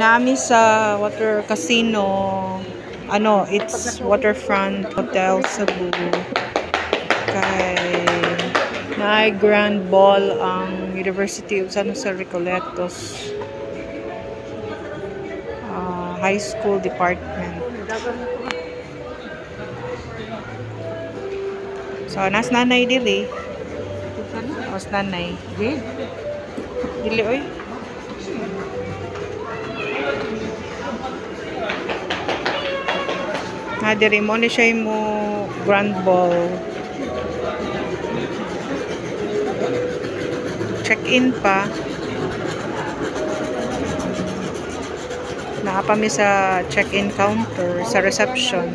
Nami sa water casino. Ano, it's waterfront hotel Cebu. Kay na grand ball ang University of San Jose Recoletos ah, High School Department. So, nas nanay dili. Nas nanay. Dili, oy. Na diri mo ni siya mo grand ball. Check-in pa. Naa pa mi sa check-in counter sa reception.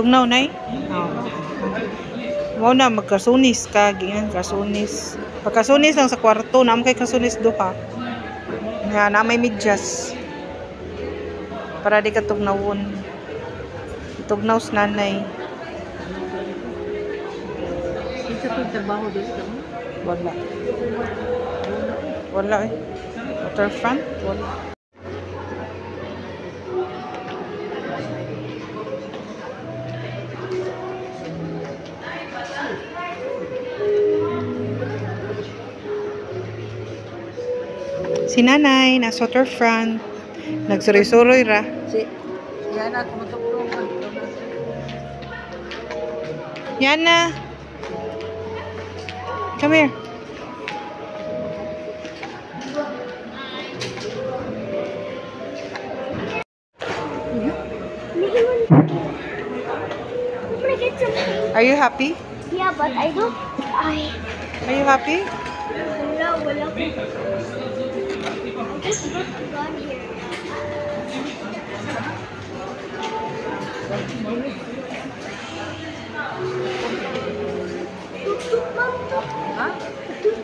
Tugnaw nay? Oo. Wow na magkasunis ka, gingan kasunis. Pagkasunis lang sa kwarto, naman kay kasunis duha. Nga na may medyas. Para di ka tugnawon. Tugnaw sa nanay. Trabaho dito. Wala. Wala eh. Waterfront? Wala. Si nanay, nasa waterfront. Nagsuroy-suroy ra. Si, yan at matulong. Yana! Come here. Are you happy? Yeah, but I don't. I. Are you happy? Wala, wala ko. I just got here. Tutut, ma'am. Ha? Tutut,